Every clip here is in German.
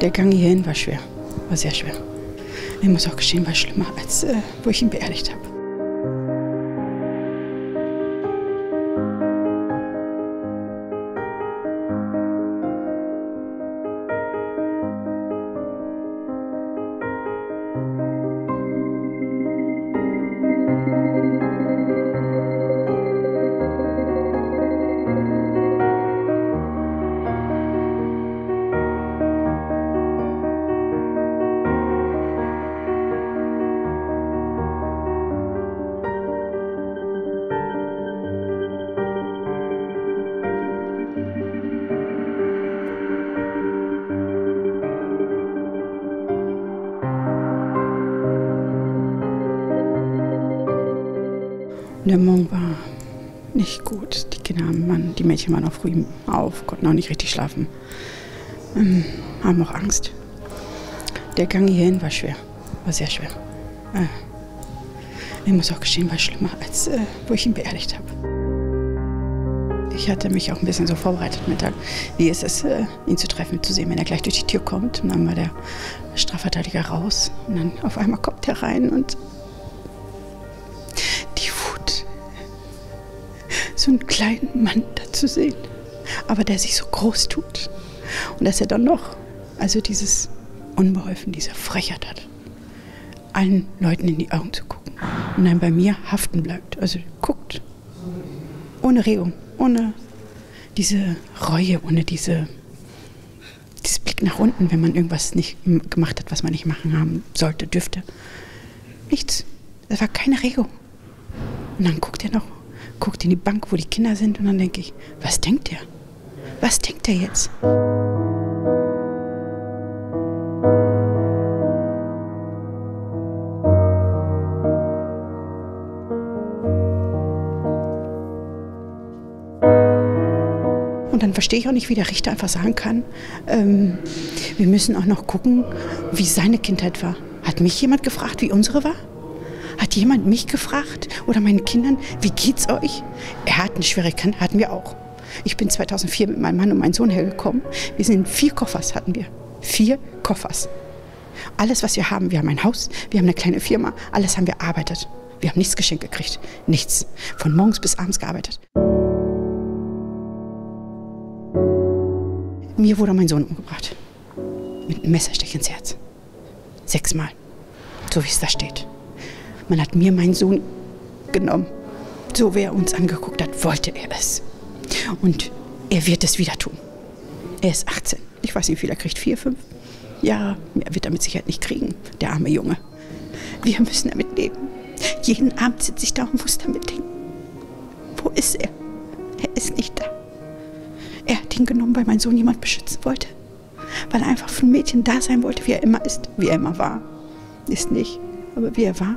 Der Gang hierhin war schwer, war sehr schwer. Ich muss auch gestehen, war schlimmer, als äh, wo ich ihn beerdigt habe. Morgen war nicht gut. Die Kinder haben, die Mädchen waren auch früh auf, konnten auch nicht richtig schlafen. Ähm, haben auch Angst. Der Gang hierhin war schwer, war sehr schwer. Äh, ich muss auch gestehen, war schlimmer, als äh, wo ich ihn beerdigt habe. Ich hatte mich auch ein bisschen so vorbereitet mit, wie ist es, äh, ihn zu treffen, zu sehen, wenn er gleich durch die Tür kommt. Und dann war der Strafverteidiger raus und dann auf einmal kommt er rein und so einen kleinen Mann da zu sehen, aber der sich so groß tut. Und dass er dann noch, also dieses Unbeholfen, diese Frechheit hat, allen Leuten in die Augen zu gucken und dann bei mir haften bleibt. Also guckt, ohne Regung, ohne diese Reue, ohne diese, dieses Blick nach unten, wenn man irgendwas nicht gemacht hat, was man nicht machen haben sollte, dürfte. Nichts. Es war keine Regung. Und dann guckt er noch guckt in die Bank, wo die Kinder sind und dann denke ich, was denkt er? Was denkt er jetzt? Und dann verstehe ich auch nicht, wie der Richter einfach sagen kann, ähm, wir müssen auch noch gucken, wie seine Kindheit war. Hat mich jemand gefragt, wie unsere war? Hat jemand mich gefragt oder meinen Kindern, wie geht's euch? Er hat eine Schwierigkeit, hatten wir auch. Ich bin 2004 mit meinem Mann und meinem Sohn hergekommen. Wir sind vier Koffers hatten wir. Vier Koffers. Alles, was wir haben, wir haben ein Haus, wir haben eine kleine Firma, alles haben wir erarbeitet. Wir haben nichts geschenkt gekriegt. Nichts. Von morgens bis abends gearbeitet. Mir wurde mein Sohn umgebracht. Mit einem Messerstich ins Herz. Sechsmal. So wie es da steht. Man hat mir meinen Sohn genommen. So wie er uns angeguckt hat, wollte er es. Und er wird es wieder tun. Er ist 18. Ich weiß nicht, wie viel er kriegt. Vier, fünf Ja, Mehr wird er mit Sicherheit nicht kriegen, der arme Junge. Wir müssen damit leben. Jeden Abend sitze ich da und muss damit denken. Wo ist er? Er ist nicht da. Er hat ihn genommen, weil mein Sohn jemand beschützen wollte. Weil er einfach für ein Mädchen da sein wollte, wie er immer ist, wie er immer war. Ist nicht, aber wie er war.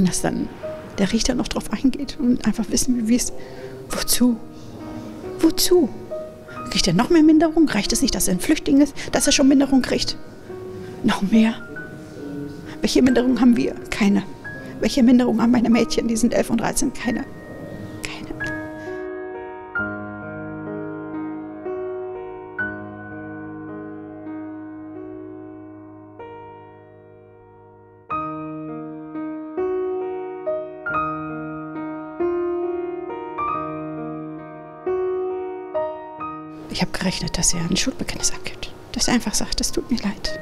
Und dass dann der Richter noch drauf eingeht und einfach wissen wie es. Wozu? Wozu? Kriegt er noch mehr Minderung? Reicht es nicht, dass er ein Flüchtling ist, dass er schon Minderung kriegt? Noch mehr? Welche Minderung haben wir? Keine. Welche Minderung haben meine Mädchen? Die sind 11 und 13. Keine. Ich habe gerechnet, dass er ein Schuldbekenntnis abgibt. Dass er einfach sagt, es tut mir leid.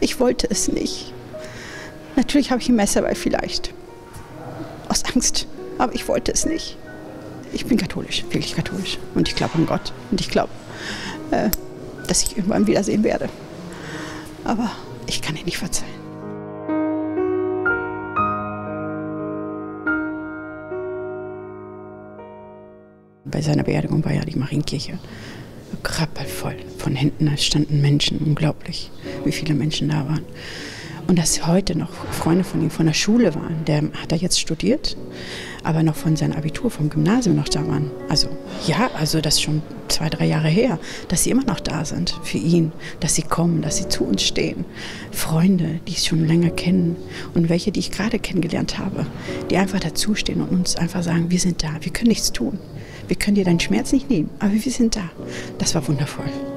Ich wollte es nicht. Natürlich habe ich ein Messer bei vielleicht. Aus Angst. Aber ich wollte es nicht. Ich bin katholisch, wirklich katholisch. Und ich glaube an Gott. Und ich glaube, äh, dass ich irgendwann wiedersehen werde. Aber ich kann ihn nicht verzeihen. Bei seiner Beerdigung war ja die Marienkirche krabbelvoll. Von hinten standen Menschen, unglaublich, wie viele Menschen da waren. Und dass heute noch Freunde von ihm von der Schule waren, der hat er jetzt studiert, aber noch von seinem Abitur, vom Gymnasium noch da waren. Also ja, also das ist schon zwei, drei Jahre her, dass sie immer noch da sind für ihn, dass sie kommen, dass sie zu uns stehen. Freunde, die es schon länger kennen und welche, die ich gerade kennengelernt habe, die einfach dazustehen und uns einfach sagen, wir sind da, wir können nichts tun. Wir können dir deinen Schmerz nicht nehmen, aber wir sind da. Das war wundervoll.